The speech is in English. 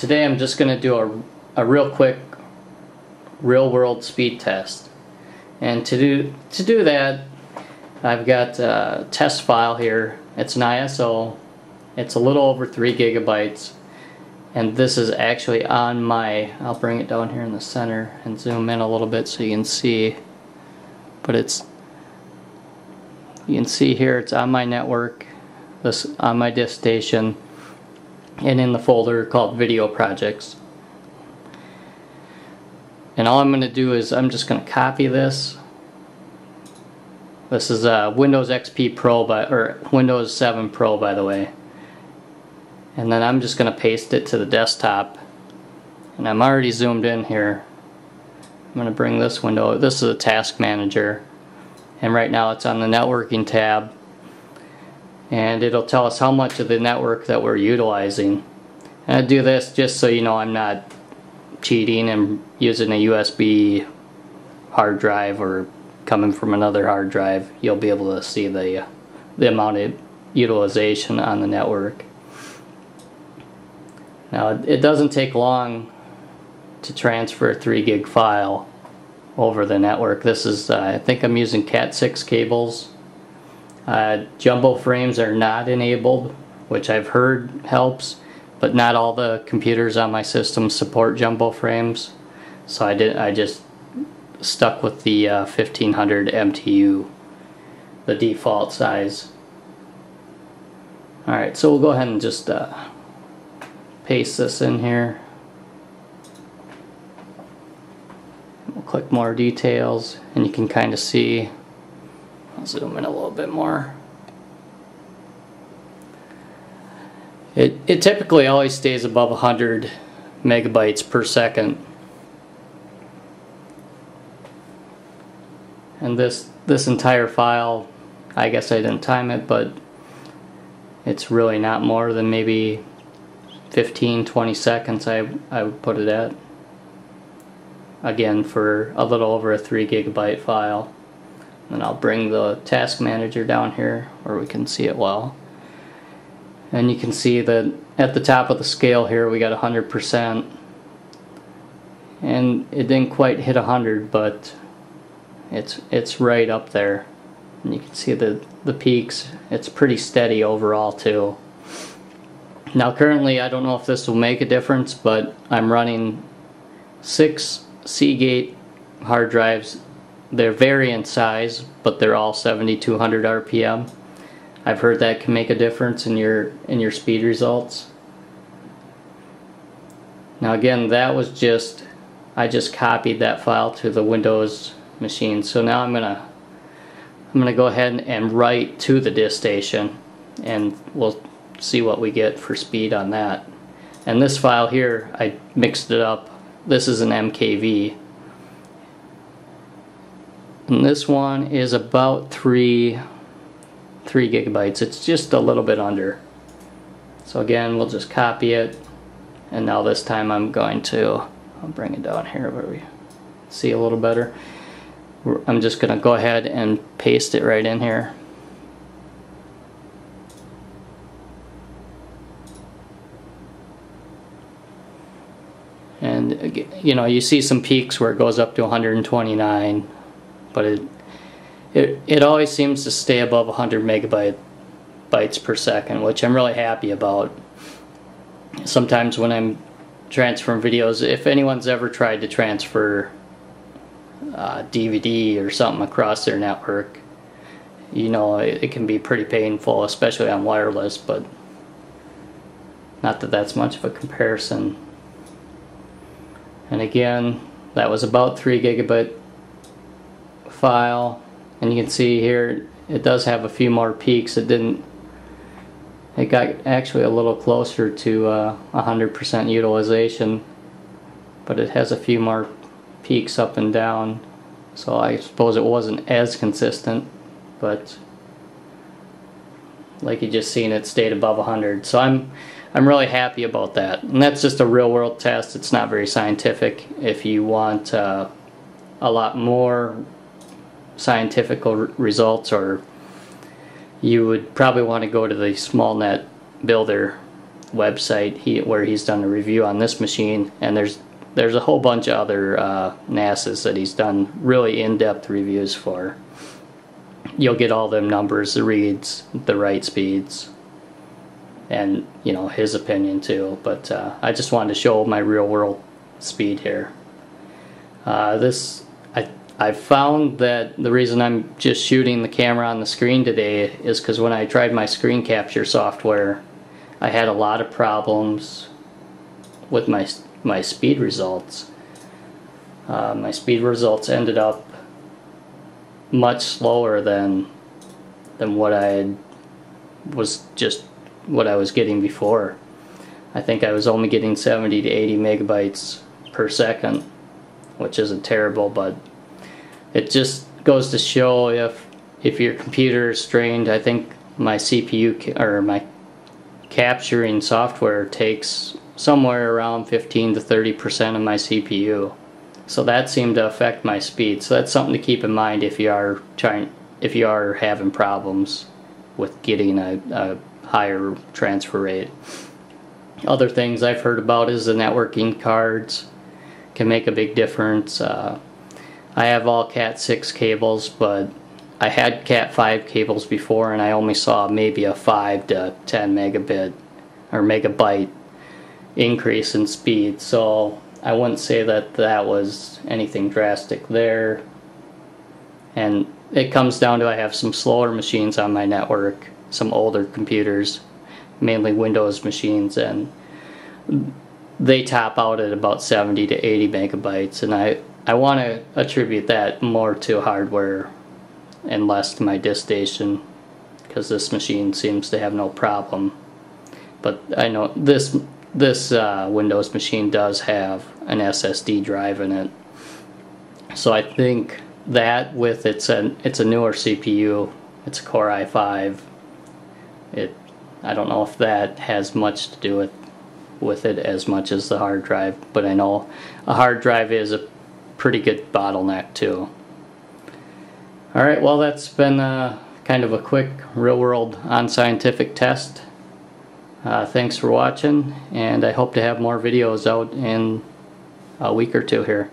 today I'm just going to do a, a real quick real world speed test. And to do, to do that, I've got a test file here. It's an ISO. It's a little over 3 gigabytes. And this is actually on my, I'll bring it down here in the center and zoom in a little bit so you can see. But it's, you can see here it's on my network, this on my disk station and in the folder called video projects. And all I'm going to do is I'm just going to copy this. This is a Windows XP Pro by or Windows 7 Pro by the way. And then I'm just going to paste it to the desktop. And I'm already zoomed in here. I'm going to bring this window this is a task manager. And right now it's on the networking tab and it'll tell us how much of the network that we're utilizing. And I do this just so you know I'm not cheating and using a USB hard drive or coming from another hard drive. You'll be able to see the, the amount of utilization on the network. Now it doesn't take long to transfer a 3 gig file over the network. This is, uh, I think I'm using Cat6 cables uh, jumbo frames are not enabled, which I've heard helps, but not all the computers on my system support jumbo frames. So I did. I just stuck with the uh, 1500 MTU, the default size. Alright, so we'll go ahead and just uh, paste this in here. We'll click more details and you can kind of see I'll zoom in a little bit more. It, it typically always stays above 100 megabytes per second. And this, this entire file, I guess I didn't time it, but it's really not more than maybe 15, 20 seconds I, I would put it at. Again, for a little over a 3 gigabyte file. And I'll bring the task manager down here where we can see it well. And you can see that at the top of the scale here we got 100% and it didn't quite hit 100 but it's it's right up there. And you can see the the peaks. It's pretty steady overall too. Now currently I don't know if this will make a difference but I'm running six Seagate hard drives they're vary in size, but they're all 7200 RPM. I've heard that can make a difference in your in your speed results. Now again, that was just I just copied that file to the Windows machine. So now I'm gonna I'm gonna go ahead and write to the disk station, and we'll see what we get for speed on that. And this file here, I mixed it up. This is an MKV, and this one is about three three gigabytes. It's just a little bit under. So again we'll just copy it. And now this time I'm going to I'll bring it down here where we see a little better. I'm just gonna go ahead and paste it right in here. And you know you see some peaks where it goes up to 129 but it it, it always seems to stay above 100 megabyte bytes per second, which I'm really happy about. Sometimes when I'm transferring videos, if anyone's ever tried to transfer uh, DVD or something across their network, you know it, it can be pretty painful, especially on wireless, but not that that's much of a comparison. And again, that was about 3 gigabit file and you can see here it does have a few more peaks. It didn't it got actually a little closer to 100% uh, utilization but it has a few more peaks up and down. So I suppose it wasn't as consistent but like you just seen it stayed above 100 so I'm I'm really happy about that. And that's just a real world test. It's not very scientific. If you want uh, a lot more scientific results or you would probably want to go to the SmallNet builder website he where he's done a review on this machine, and there's there's a whole bunch of other uh, NASes that he's done really in-depth reviews for. You'll get all them numbers, the reads, the write speeds, and you know his opinion too. But uh, I just wanted to show my real-world speed here. Uh, this I found that the reason I'm just shooting the camera on the screen today is because when I tried my screen capture software, I had a lot of problems with my my speed results. Uh, my speed results ended up much slower than than what I had, was just what I was getting before. I think I was only getting 70 to 80 megabytes per second, which isn't terrible, but it just goes to show if if your computer is strained. I think my CPU or my capturing software takes somewhere around 15 to 30 percent of my CPU. So that seemed to affect my speed. So that's something to keep in mind if you are trying if you are having problems with getting a, a higher transfer rate. Other things I've heard about is the networking cards can make a big difference. Uh, I have all Cat 6 cables, but I had Cat 5 cables before and I only saw maybe a 5 to 10 megabit or megabyte increase in speed. So I wouldn't say that that was anything drastic there. And it comes down to I have some slower machines on my network, some older computers, mainly Windows machines, and they top out at about 70 to 80 megabytes. And I, I want to attribute that more to hardware and less to my disk station because this machine seems to have no problem. But I know this this uh, Windows machine does have an SSD drive in it, so I think that with it's a it's a newer CPU, it's a Core i5. It I don't know if that has much to do with with it as much as the hard drive, but I know a hard drive is a pretty good bottleneck too. Alright, well that's been uh, kind of a quick real world unscientific test. Uh, thanks for watching and I hope to have more videos out in a week or two here.